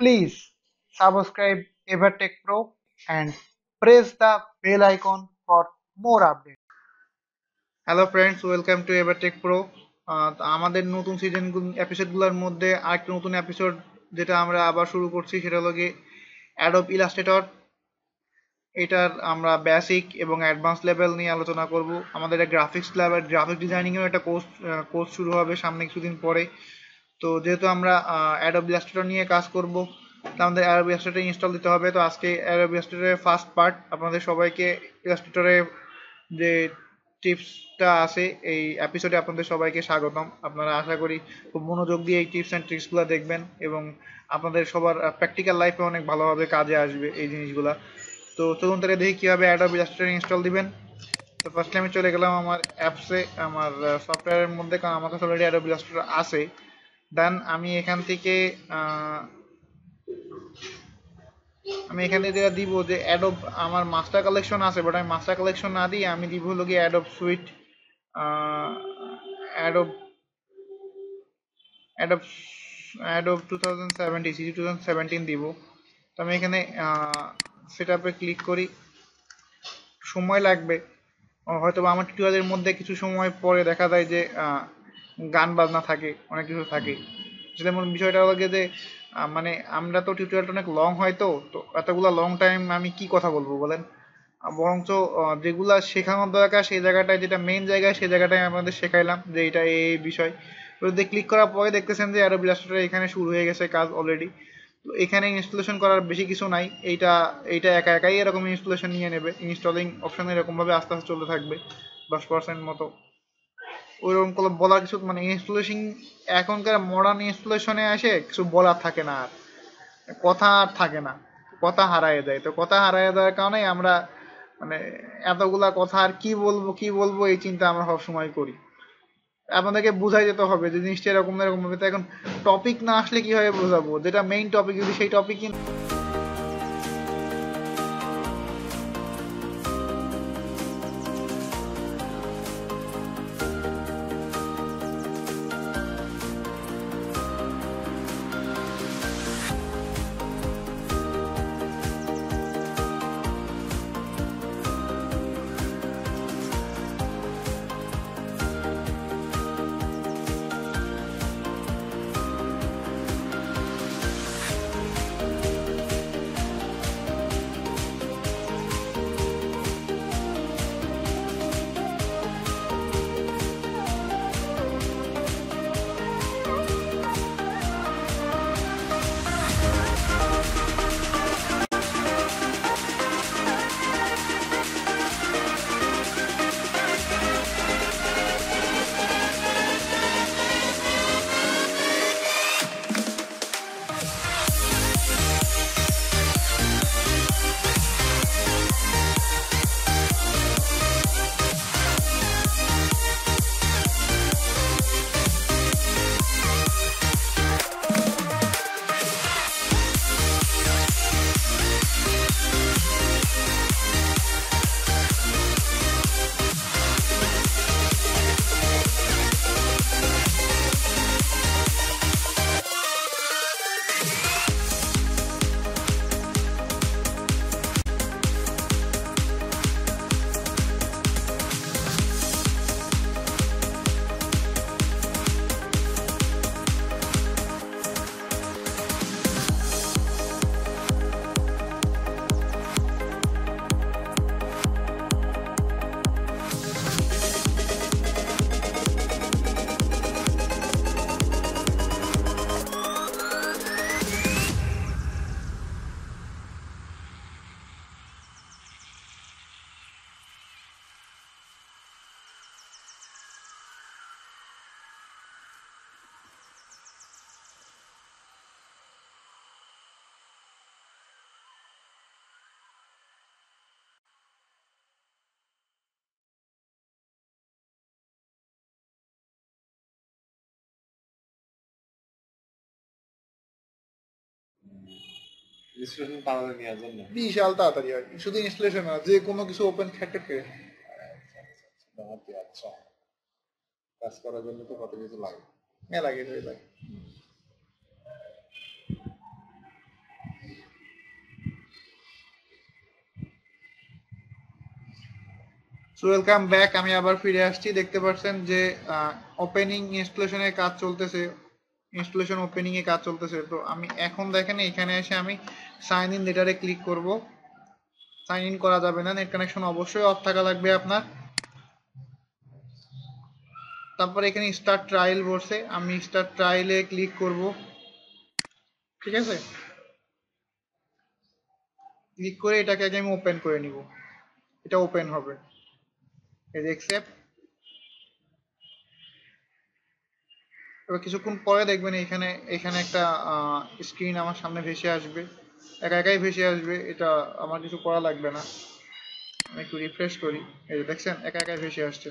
please subscribe Evertech Pro and press the bell icon for more updates. Hello friends welcome to Evertech Pro আমাদের নতুন season এপিসোডগুলোর মধ্যে আরেকটা নতুন episode যেটা আমরা আবার শুরু করছি, সেটা হলো গিয়ে অ্যাডব ইলাস্ট্রেটর এটার আমরা বেসিক এবং অ্যাডভান্স লেভেল নিয়ে আলোচনা করব। আমাদের গ্রাফিক্স লেভেল গ্রাফিক ডিজাইনিংয়েও একটা কোর্স কোর্স শুরু হবে সামনে কিছুদিন পরে। তো যেহেতু আমরা অ্যাডব ইলাস্ট্রেটর নিয়ে কাজ করব, তো আমাদের অ্যাডব ইলাস্ট্রেটর ইনস্টল দিতে হবে। তো আজকে অ্যাডব ইলাস্ট্রেটরের ফার্স্ট পার্ট আপনাদের সবাইকে ইলাস্ট্রেটরের যে টিপসটা আছে, এই এপিসোডে আপনাদের সবাইকে স্বাগতম। আপনারা আশা করি খুব মনোযোগ দিয়ে এই টিপস অ্যান্ড ট্রিক্সগুলো দেখবেন এবং আপনাদের সবার প্র্যাকটিক্যাল লাইফে অনেক ভালোভাবে কাজে আসবে এই জিনিসগুলা। তো চলুন তাহলে দেখি কীভাবে অ্যাডব ইলাস্ট্রেটর ইনস্টল দিবেন। তো ফার্স্টে আমি চলে গেলাম আমার অ্যাপসে আমার সফটওয়্যারের মধ্যে, কারণ আমার কাছে অলরেডি অ্যাডব ইলাস্ট্রেটর আছে। দেন আমি এখান থেকে আমি এখানে যেটা দিব যে অ্যাডব আমার মাস্টার কালেকশন আছে বাট আমি মাস্টার কালেকশন না দিয়ে আমি দিব হলো গিয়ে Adobe suite Adobe Adobe Adobe two thousand seventeen CG two thousand দিব। তো আমি এখানে সেট আপে ক্লিক করি। সময় লাগবে। হয়তো আমার টিউটোরিয়ালের মধ্যে কিছু সময় পরে দেখা যায় যে গান বাজনা থাকে, অনেক কিছু থাকে। যেমন বিষয়টা হলো যে মানে আমরা তো টিউটোরিয়ালটা অনেক লং হয় তো তো এতগুলো লং টাইম আমি কি কথা বলব বলেন? বরঞ্চ যেগুলা শেখানোর দরকার সেই জায়গাটায়, যেটা মেইন জায়গায় সেই জায়গাটায় আমাদের শেখাইলাম যে এটা এই বিষয়। যদি ক্লিক করার পরে দেখতেছেন যে আরও বিলাসটা এখানে শুরু হয়ে গেছে কাজ অলরেডি তো এখানে ইনস্টলেশন করার বেশি কিছু নাই, এইটা এইটা একা একাই এরকম ইনস্টলেশন নিয়ে নেবে। ইনস্টলিং অপশন এরকমভাবে আস্তে আস্তে চলতে থাকবে, দশ পার্সেন্ট মতো। ওইরকম কোনো বলার কিছু মানে ইনস্টলেশন এখনকার মডার্ন ইনস্টলেশনে আসে কিছু বলার থাকে না আর। কথা আর থাকে না। কথা হারায় যায় তো কথা হারায় দেওয়ার কারণে আমরা মানে এতগুলা কথা আর কি বলব কি বলব এই চিন্তা আমরা সবসময় করি। আপনাদেরকে বোঝাই যেতে হবে যে জিনিসটা এরকম এরকম ভাবে তো এখন টপিক না আসলে কীভাবে বোঝাবো? যেটা মেইন টপিক যদি সেই টপিকই বিশাল তাড়াতাড়ি হয়। শুধু ইনস্টলেশন না যে কোনো কিছু ওপেন আচ্ছা কাজ করার জন্য তো কত কিছু লাগে। হয়ে লাগে সো ওয়েলকাম ব্যাক আমি আবার ফিরে আসছি। দেখতে পাচ্ছেন যে ওপেনিং ইনস্টলেশনের কাজ চলতেছে। ইনস্টলেশন ওপেনিং এ কাজ চলতেছে। তো আমি এখন দেখেন এখানে এসে আমি সাইন ইন লেটারে ক্লিক করব। সাইন ইন করা যাবে না নেট কানেকশন অবশ্যই অফ থাকা লাগবে আপনার। তারপর এখানে স্টার্ট ট্রায়াল বসে, আমি স্টার্ট ট্রায়ালে ক্লিক করব। ঠিক আছে? ক্লিক করে এটাকে আগে আমি ওপেন করে নিব। এটা ওপেন হবে। এই যে accept এবার কিছুক্ষণ পরে দেখবেন এখানে এখানে একটা স্ক্রিন আমার সামনে ভেসে আসবে। একা একাই ভেসে আসবে, এটা আমার কিছু করা লাগবে না। আমি একটু রিফ্রেশ করি। এই যে দেখছেন, একা একাই ভেসে আসছে।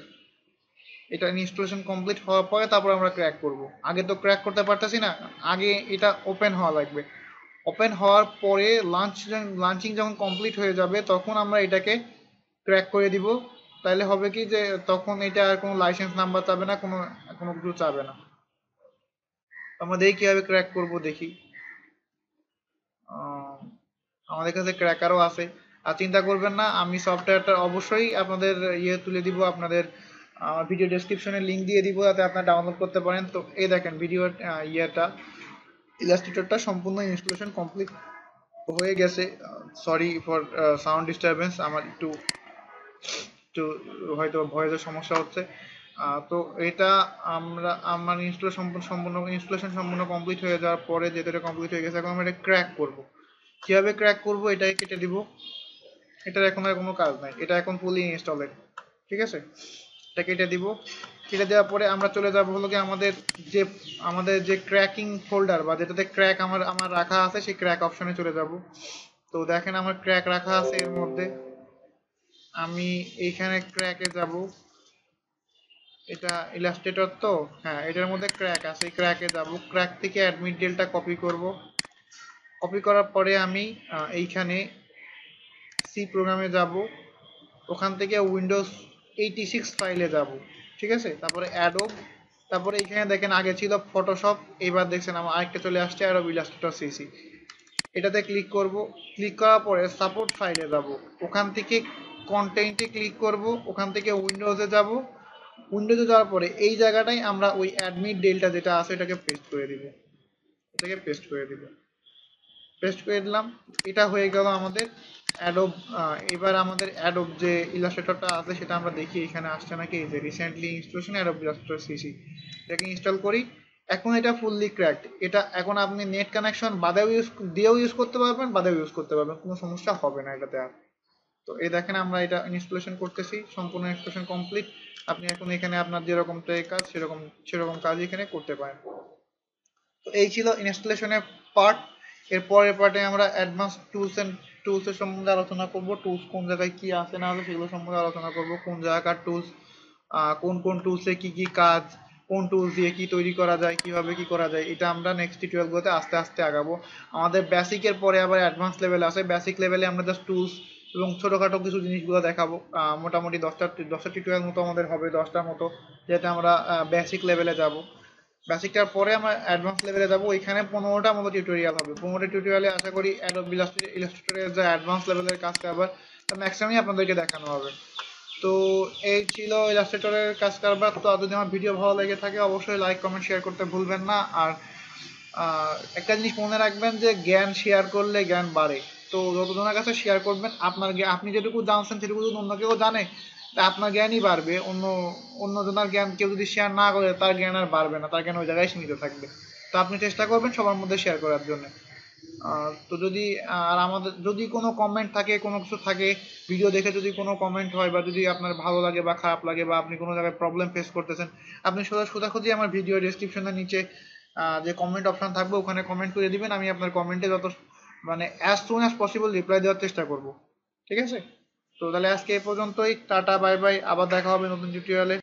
এটা ইনস্টলেশন কমপ্লিট হওয়ার পরে তারপর আমরা ক্র্যাক করব। আগে তো ক্র্যাক করতে পারতেছি না, আগে এটা ওপেন হওয়া লাগবে। ওপেন হওয়ার পরে লাঞ্চ লাঞ্চিং যখন কমপ্লিট হয়ে যাবে, তখন আমরা এটাকে ক্র্যাক করে দিব। তাহলে হবে কি যে, তখন এটা আর কোনো লাইসেন্স নাম্বার চাবে না, কোনো কোনো কিছু চাবে না। আমরা দেখি কীভাবে ক্র্যাক করব দেখি। আমাদের কাছে ক্র্যাকারও আছে। আর চিন্তা করবেন না, আমি সফটওয়্যারটা অবশ্যই আপনাদের ইয়ে তুলে দিব, আপনাদের ভিডিও ডেসক্রিপশনে লিংক দিয়ে দিব, যাতে আপনারা ডাউনলোড করতে পারেন। তো এই দেখেন ভিডিও ইয়েটা। ইলাস্ট্রেটরটা সম্পূর্ণ ইনস্টলেশন কমপ্লিট হয়ে গেছে। সরি ফর সাউন্ড ডিস্টারবেন্স আমার একটু একটু হয়তো ভয়েসের সমস্যা হচ্ছে। তো এটা আমরা, আমার ইনস্টলেশন সম্পূর্ণ ইনস্টলেশন সম্পূর্ণ কমপ্লিট হয়ে যাওয়ার পরে এটা কমপ্লিট হয়ে গেছে, এখন আমরা এটা ক্র্যাক করব। কীভাবে ক্র্যাক করব এটাই কেটে দিব। এটার এখন আর কোনো কাজ নাই। এটা এখন ফুলি ইনস্টলেড ঠিক আছে? এটা কেটে দিব। কেটে দেওয়ার পরে আমরা চলে যাব হলো কি আমাদের যে আমাদের যে ক্র্যাকিং ফোল্ডার বা যেটাতে ক্র্যাক আমার আমার রাখা আছে, সেই ক্র্যাক অপশনে চলে যাব। তো দেখেন আমার ক্র্যাক রাখা আছে এর মধ্যে। আমি এইখানে ক্র্যাকে যাব। এটা ইলাস্ট্রেটর তো? হ্যাঁ এটার মধ্যে ক্র্যাক আছে। ক্র্যাকে যাব। ক্র্যাক থেকে অ্যাডমিট ডেলটা কপি করব। কপি করার পরে আমি এইখানে সি প্রোগ্রামে যাব। ওখান থেকে উইন্ডোজ এইটি সিক্স ফাইলে যাব। ঠিক আছে? তারপরে অ্যাডোব তারপরে এখানে দেখেন, আগে ছিল ফটোশপ এবার দেখছেন, আমার আরেকটা চলে আসছে অ্যাডোব ইলাস্ট্রেটর সিসি এটাতে ক্লিক করব। ক্লিক করার পরে সাপোর্ট ফাইলে যাব। ওখান থেকে কন্টেন্টে ক্লিক করব। ওখান থেকে উইন্ডোজে যাব। উইন্ডোজে যাওয়ার পরে এই জায়গাটাই আমরা ওই অ্যাডমিট ডেলটা যেটা আছে এটাকে পেস্ট করে দিব। এটাকে পেস্ট করে দিব। পেস্ট করে দিলাম। এটা হয়ে গেল আমাদের অ্যাডোব এবার আমাদের অ্যাডোব যে ইলাস্ট্রেটরটা আছে সেটা আমরা দেখি, এখানে আসছে নাকি? এই যে recently installation Adobe Illustrator CC এটাকে ইনস্টল করি। এখন এটা ফুললি ক্র্যাকড এটা এখন আপনি নেট কানেকশন বাদেও ইউজ দিয়েও ইউজ করতে পারবেন, বাদেও ইউজ করতে পারবেন। কোনো সমস্যা হবে না এটাতে আর। তো এই দেখেন আমরা এটা ইনস্টলেশন করতেছি, সম্পূর্ণ ইনস্টলেশন কমপ্লিট আপনি এখন এখানে আপনার যেরকম কাজ, সেরকম সেরকম কাজ এখানে করতে পারেন। তো এই ছিল ইনস্টলেশনের পার্ট এর পরের পার্টে আমরা অ্যাডভান্স টুলস এন্ড টুলস এর সম্বন্ধে আলোচনা করব। টুলস কোন জায়গায় কি আছে না আছে সেগুলো সম্বন্ধে আলোচনা করব। কোন জায়গাকার টুলস কোন কোন টুলসে কি কি কাজ, কোন টুলস দিয়ে কি তৈরি করা যায়, কীভাবে কি করা যায়, এটা আমরা নেক্সট টিউটোরিয়ালগুলোতে আস্তে আস্তে আগাবো। আমাদের বেসিকের পরে আবার অ্যাডভান্স লেভেল আছে। বেসিক লেভেলে আমরা জাস্ট টুলস এবং ছোটখাটো কিছু জিনিসগুলো দেখাবো। মোটামুটি দশটা দশটা টিউটোরিয়াল মতো আমাদের হবে, দশটার মতো যেটা আমরা বেসিক লেভেলে যাব। বেসিকটার পরে আমরা অ্যাডভান্স লেভেলে যাব। ওইখানে পনেরোটা মতো টিউটোরিয়াল হবে। পনেরোটা টিউটোরিয়ালে আশা করি ইলাস্ট্রেটরের যে অ্যাডভান্স লেভেলের কাজ কারবার ম্যাক্সিমামই আপনাদেরকে দেখানো হবে। তো এই ছিল ইলাস্ট্রেটরের কাজ কারবার। তো যদি আমার ভিডিও ভালো লেগে থাকে, অবশ্যই লাইক কমেন্ট শেয়ার করতে ভুলবেন না। আর একটা জিনিস মনে রাখবেন যে জ্ঞান শেয়ার করলে জ্ঞান বাড়ে। তো যতজনের কাছে শেয়ার করবেন, আপনার আপনি যেটুকু জানছেন সেটুকু যদি অন্য কেউ জানে, তা আপনার জ্ঞানই বাড়বে। অন্য অন্য জনের জ্ঞান কেউ যদি শেয়ার না করে, তার জ্ঞান আর বাড়বে না, তার জ্ঞান ওই জায়গায় সীমিত থাকবে। তো আপনি চেষ্টা করবেন সবার মধ্যে শেয়ার করার জন্য। তো যদি, আর আমাদের, যদি কোনো কমেন্ট থাকে, কোনো কিছু থাকে ভিডিও দেখে যদি কোনো কমেন্ট হয়, বা যদি আপনার ভালো লাগে বা খারাপ লাগে, বা আপনি কোনো জায়গায় প্রবলেম ফেস করতেছেন, আপনি সোজা সোজাখুজি আমার ভিডিও ডেসক্রিপশনের নিচে যে কমেন্ট অপশন থাকবে, ওখানে কমেন্ট করে দিবেন। আমি আপনার কমেন্টে যত মানে as soon as possible reply দেওয়ার চেষ্টা করব। ঠিক আছে? তো তাহলে আজকে এ পর্যন্তই। টাটা বাই বাই আবার দেখা হবে নতুন টিউটোরিয়ালে